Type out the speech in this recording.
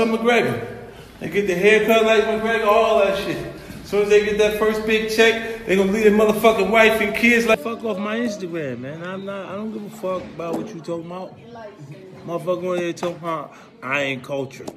McGregor. They get the haircut like McGregor, all that shit. As soon as they get that first big check, they gonna leave their motherfucking wife and kids like fuck off my Instagram, man. I'm not. I don't give a fuck about what you talking about. Motherfucker on here talking about I ain't cultured.